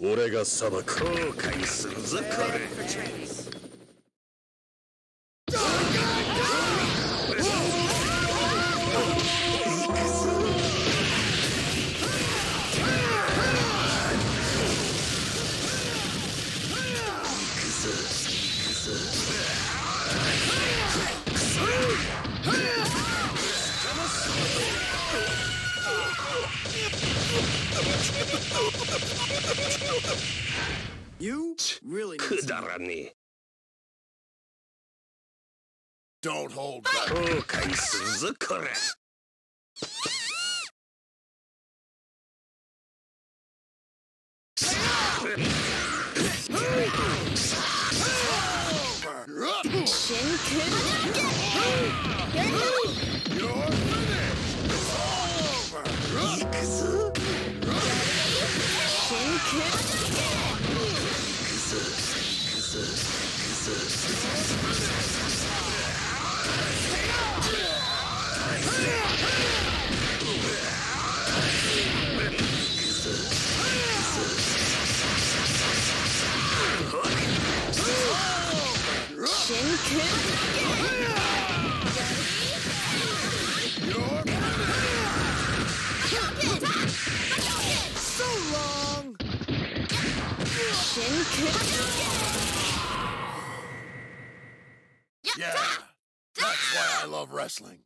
俺が裁く。後悔するぞこれ You really need Don't hold back. Oh, Kaisuzukura. You're finished! Over! Shin くぞ You're So long! Yeah. That's why I love wrestling